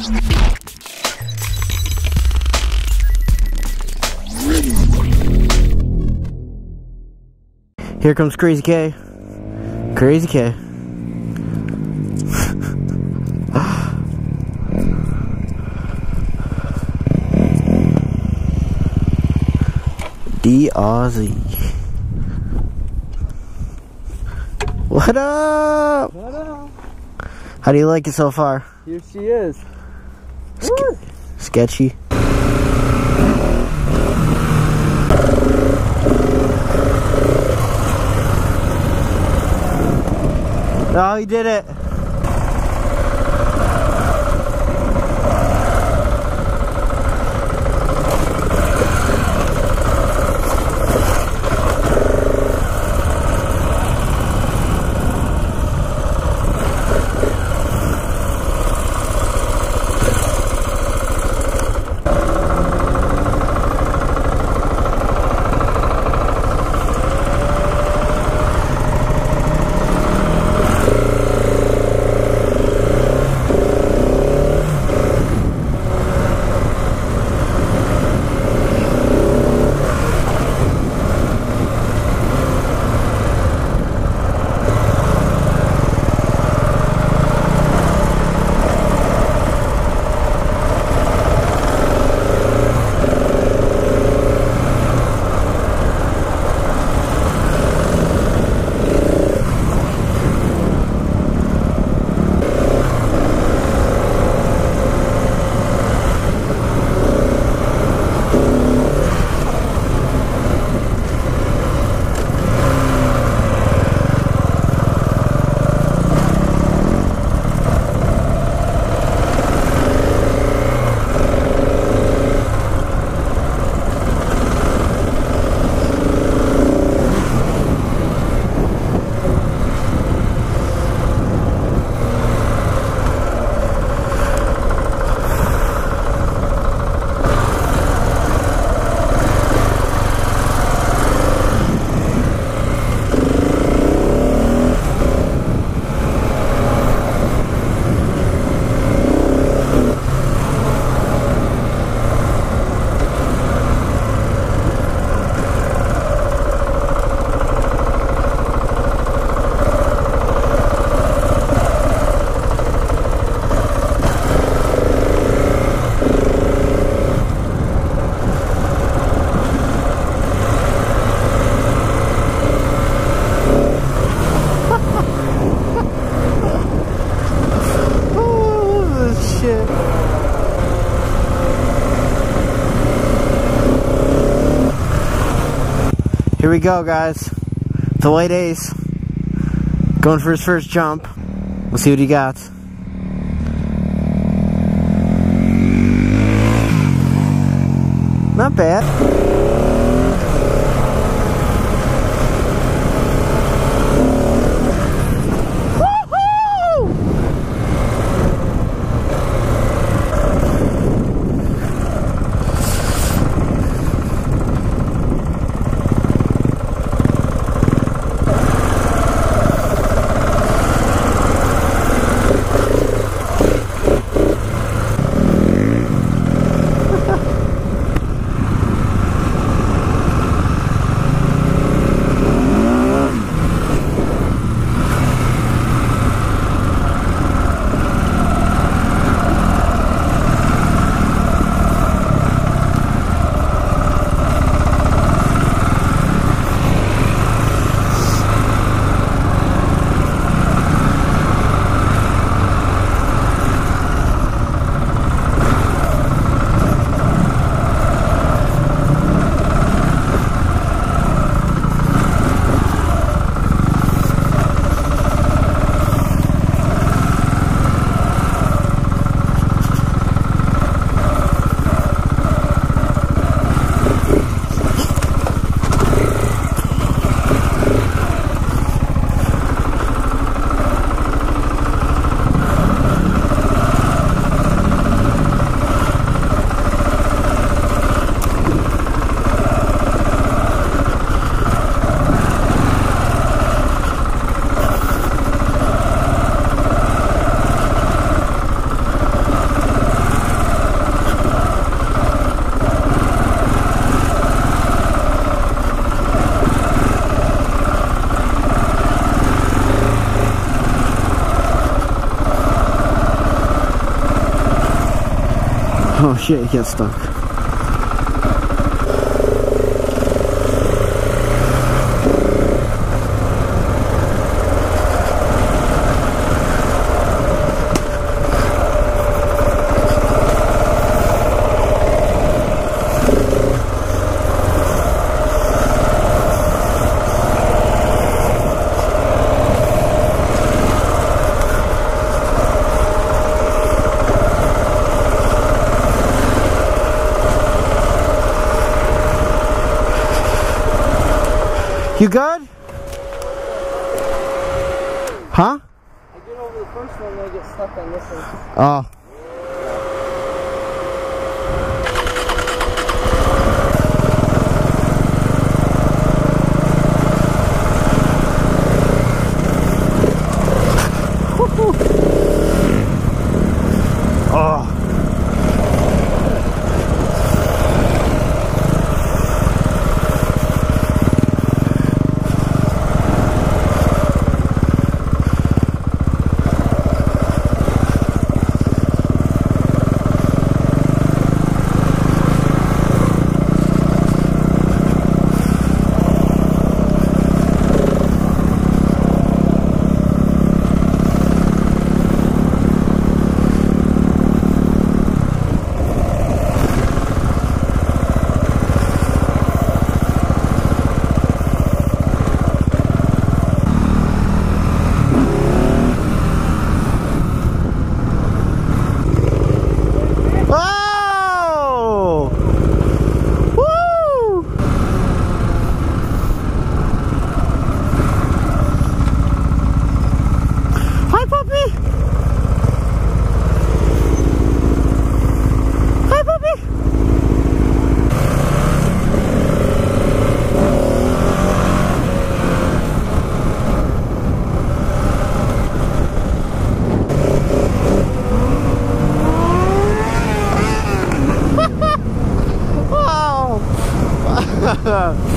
Here comes Krazy K. Krazy K. D-R-Z. What up? What up? How do you like it so far? Here she is. Sketchy. Oh, he did it. Here we go, guys. The white ace. Going for his first jump. We'll see what he got. Not bad. Oh shit, he gets stuck. You good? Huh? I get over the first one and I get stuck on this one. Oh. Oh. это